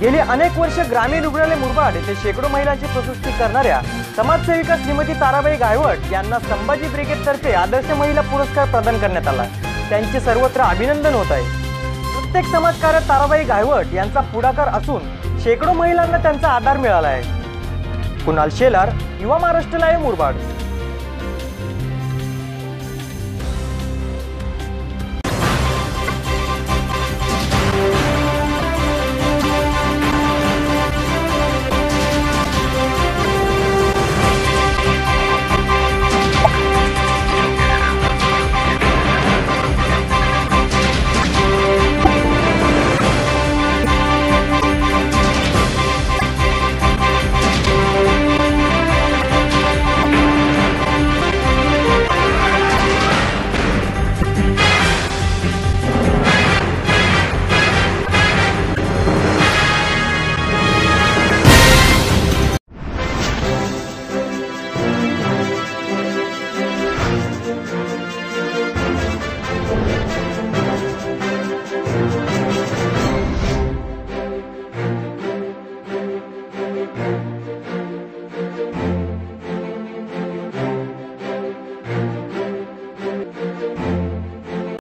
गेली अनेक वर्ष ग्रामीण रुग्णालय मुरबाड येथे शेकडो महिलांची प्रसूती करणाऱ्या समाजसेविका श्रीमती ताराबाई गायवट यांना संभाजी ब्रिगेडतर्फे आदर्श महिला पुरस्कार प्रदान करण्यात आला. त्यांचे सर्वत्र अभिनंदन होत आहे. प्रत्येक समाजकार्यात ताराबाई गायवट यांचा पुढाकार असून शेकडो महिलांना त्यांचा आधार मिळाला आहे. कुणाल शेलार युवा महाराष्ट्र लाईव्ह मुरबाड.